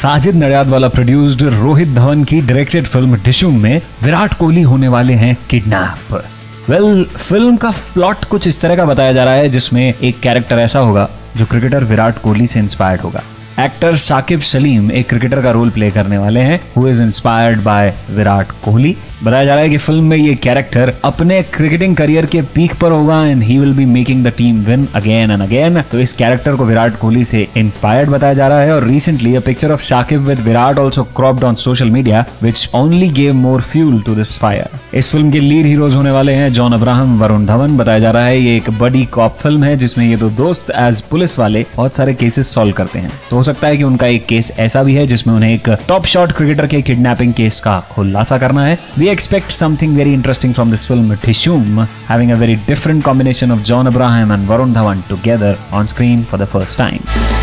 साजिद नडियाद वाला प्रोड्यूस्ड रोहित धवन की directed film डिशुम में विराट कोहली होने वाले हैं किडनैप वेल well, फ़िल्म का प्लॉट कुछ इस तरह का बताया जा रहा है जिसमें एक कैरेक्टर ऐसा होगा जो क्रिकेटर विराट कोहली से इंस्पायर्ड होगा। एक्टर साकिब सलीम एक क्रिकेटर का रोल प्ले करने वाले हैं who is inspired by Virat Kohli. बताया जा रहा है कि फ़िल्म में ये कैरेक्टर अपने क्रिकेटिंग करियर के पीक पर होगा and he will be making the team win again and again तो इस कैरेक्टर को विराट कोहली से इंस्पायर्ड बताया जा रहा है और recently a picture of Shakib with Virat also cropped on social media which only gave more fuel to this fire इस फ़िल्म के लीड हीरोज होने वाले हैं जॉन अब्राहम वरुण धवन बताया जा रहा है ये एक बड़ी कॉप फ़िल्म है, जिसमें ये दो दोस्त एज पुलिस वाले बहुत सारे केसेस सॉल्व करते हैं। तो हो सकता है कि उनका एक केस ऐसा भी है, जिसमें उन्हें एक टॉप शॉट क्रिकेटर के किडनैपिंग केस का खुलासा करना है। expect something very interesting from this film Tishum having a very different combination of John Abraham and Varun Dhawan together on screen for the first time.